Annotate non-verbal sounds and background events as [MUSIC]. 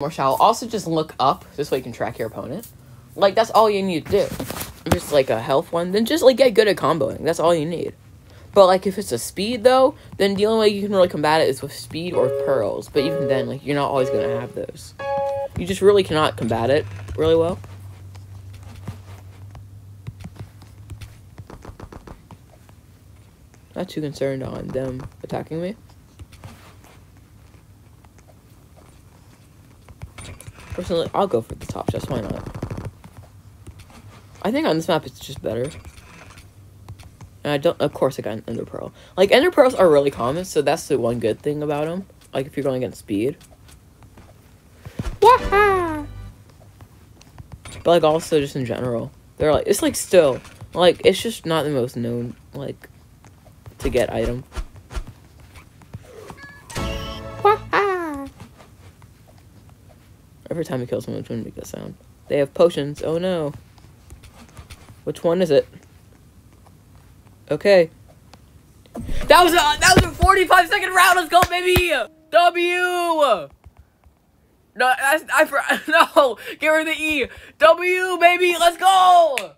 More shallow. Also, just look up this way you can track your opponent. Like that's all you need to do. Just like a health one, then just like get good at comboing. That's all you need. But like if it's a speed though, then the only way you can really combat it is with speed or pearls. But even then, like you're not always gonna have those. You just really cannot combat it really well. Not too concerned on them attacking me. Personally, I'll go for the top chest. Why not? I think on this map it's just better. And I don't, of course, I got an Ender Pearl. Like, Ender Pearls are really common, so that's the one good thing about them. Like, if you're going against speed. Waha! But, like, also just in general. They're like, it's like still, like, it's just not the most known, like, to get item. Every time you kill someone, it's going to make that sound. They have potions. Oh no. Which one is it? Okay. That was a that was a 45 second round. Let's go, baby. W. No, I, I, [LAUGHS] no. Get rid of the E. W, baby. Let's go.